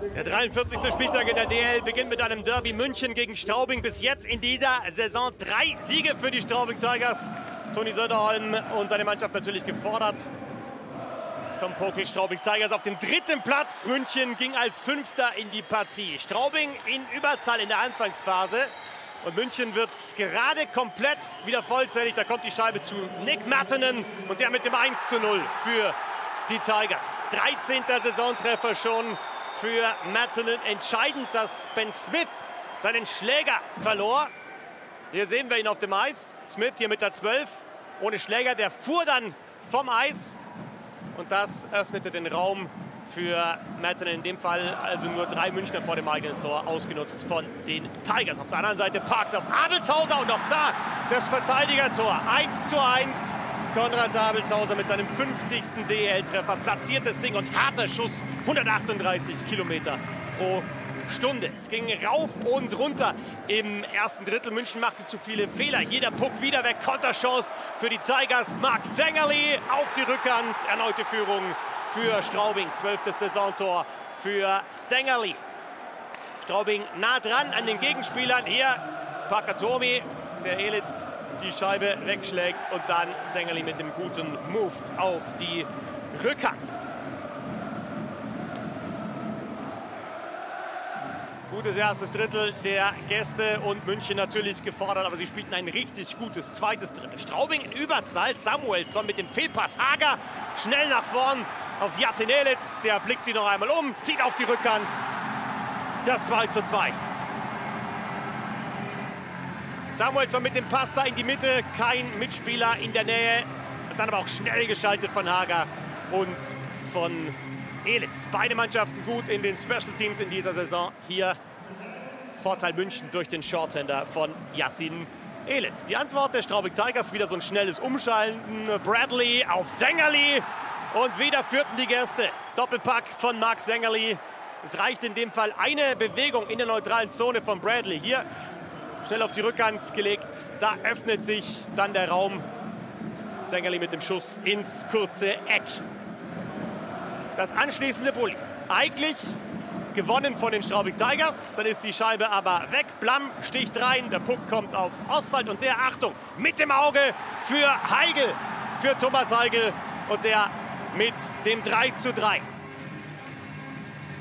Der 43. Spieltag in der DL beginnt mit einem Derby München gegen Straubing. Bis jetzt in dieser Saison drei Siege für die Straubing Tigers. Toni Söderholm und seine Mannschaft natürlich gefordert. Tom Pokel, Straubing Tigers auf dem dritten Platz. München ging als Fünfter in die Partie. Straubing in Überzahl in der Anfangsphase. Und München wird gerade komplett wieder vollzählig. Da kommt die Scheibe zu Nick Mattenen und der mit dem 1 zu 0 für die Tigers. 13. Saisontreffer schon für Mattenen. Entscheidend, dass Ben Smith seinen Schläger verlor. Hier sehen wir ihn auf dem Eis. Smith hier mit der 12 ohne Schläger. Der fuhr dann vom Eis und das öffnete den Raum für Merton in dem Fall also nur drei Münchner vor dem eigenen Tor ausgenutzt von den Tigers. Auf der anderen Seite Parks auf Abelshauser und auch da das Verteidigertor 1 zu 1. Konrad Abelshauser mit seinem 50. DL-Treffer, platziertes Ding und harter Schuss, 138 Kilometer pro Stunde. Es ging rauf und runter im ersten Drittel. München machte zu viele Fehler. Jeder Puck wieder weg. Konterchance für die Tigers. Marc Sängerli auf die Rückhand. Erneute Führung für Straubing. Zwölftes Saisontor für Sängerli. Straubing nah dran an den Gegenspielern. Hier Pakatomi, der Elitz die Scheibe wegschlägt und dann Sängerli mit dem guten Move auf die Rückhand. Gutes erstes Drittel der Gäste und München natürlich gefordert, aber sie spielten ein richtig gutes zweites Drittel. Straubing in Überzahl, Samuelsson mit dem Fehlpass, Hager schnell nach vorn auf Jasin Elitz, der blickt sie noch einmal um, zieht auf die Rückhand, das 2 zu 2. Samuelsson mit dem Pass da in die Mitte, kein Mitspieler in der Nähe, dann aber auch schnell geschaltet von Hager und von Elitz. Beide Mannschaften gut in den Special Teams in dieser Saison. Hier Vorteil München durch den Shorthander von Yassin Elitz. Die Antwort der Straubing Tigers, wieder so ein schnelles Umschalten. Bradley auf Sängerli und wieder führten die Gäste. Doppelpack von Marc Sängerli. Es reicht in dem Fall eine Bewegung in der neutralen Zone von Bradley. Hier schnell auf die Rückhand gelegt. Da öffnet sich dann der Raum. Sängerli mit dem Schuss ins kurze Eck das anschließende Bulli. Eigentlich gewonnen von den Straubing Tigers. Dann ist die Scheibe aber weg. Blam sticht rein. Der Puck kommt auf Oswald und der, Achtung, mit dem Auge für Heigel, für Thomas Heigel und der mit dem 3 zu 3.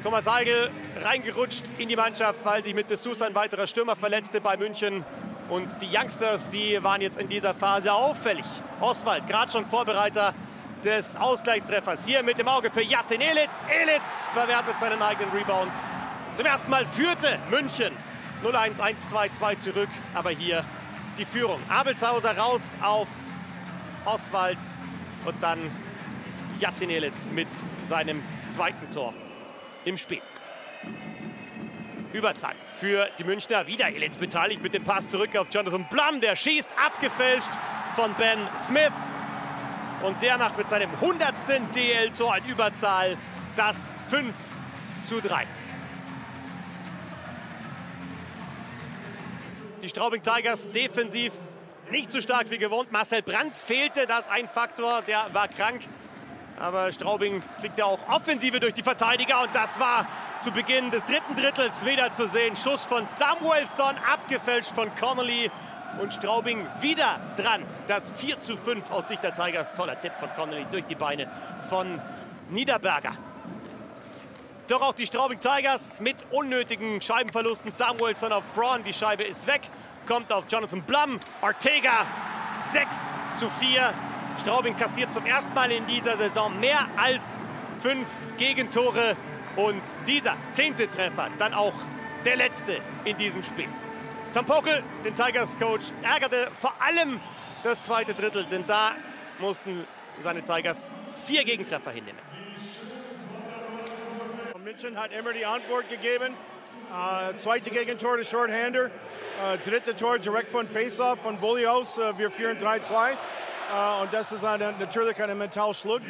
Thomas Heigel reingerutscht in die Mannschaft, weil sich mit Dessous ein weiterer Stürmer verletzte bei München. Und die Youngsters, die waren jetzt in dieser Phase auffällig. Oswald, gerade schon Vorbereiter des Ausgleichstreffers. Hier mit dem Auge für Yassin Elitz. Elitz verwertet seinen eigenen Rebound. Zum ersten Mal führte München 0-1, 1-2, 2 zurück. Aber hier die Führung. Abelshauser raus auf Oswald und dann Yassin Elitz mit seinem zweiten Tor im Spiel. Überzahl für die Münchner. Wieder Elitz beteiligt mit dem Pass zurück auf Jonathan Blum. Der schießt abgefälscht von Ben Smith. Und der macht mit seinem 100. DL-Tor in Überzahl das 5 zu 3. Die Straubing Tigers defensiv nicht so stark wie gewohnt. Marcel Brandt fehlte, das ein Faktor, der war krank. Aber Straubing kriegt ja auch Offensive durch die Verteidiger und das war zu Beginn des dritten Drittels wieder zu sehen. Schuss von Samuelsson, abgefälscht von Connolly und Straubing wieder dran. Das 4 zu 5 aus Sicht der Tigers. Toller Tipp von Connolly durch die Beine von Niederberger. Doch auch die Straubing Tigers mit unnötigen Scheibenverlusten. Samuelson auf Braun, die Scheibe ist weg. Kommt auf Jonathan Blum. Ortega 6 zu 4. Straubing kassiert zum ersten Mal in dieser Saison mehr als fünf Gegentore. Und dieser zehnte Treffer, dann auch der letzte in diesem Spiel. Tom Pokel, den Tigers-Coach, ärgerte vor allem das zweite Drittel, denn da mussten seine Tigers vier Gegentreffer hinnehmen. München hat immer die Antwort gegeben. Uh, zweite Gegentor des Shorthander. Uh, dritte Tor direkt von Faceoff von Bulli aus. Uh, wir führen 3-2. Uh, und das ist eine, natürlich ein Mentalschluck.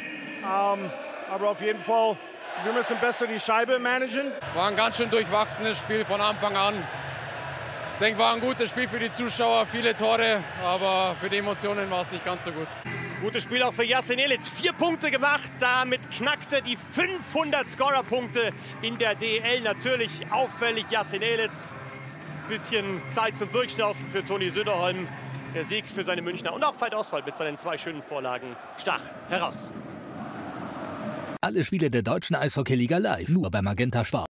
Um, aber auf jeden Fall, wir müssen besser die Scheibe managen. War ein ganz schön durchwachsenes Spiel von Anfang an. Ich denke, war ein gutes Spiel für die Zuschauer, viele Tore, aber für die Emotionen war es nicht ganz so gut. Gutes Spiel auch für Jasin Elic. Vier Punkte gemacht, damit knackte die 500 Scorerpunkte in der DL. Natürlich auffällig Jasin Elic. Bisschen Zeit zum Durchschnaufen für Toni Söderholm. Der Sieg für seine Münchner und auch Veit Ausfall mit seinen zwei schönen Vorlagen stach heraus. Alle Spiele der deutschen Eishockeyliga live, nur bei Magenta Sport.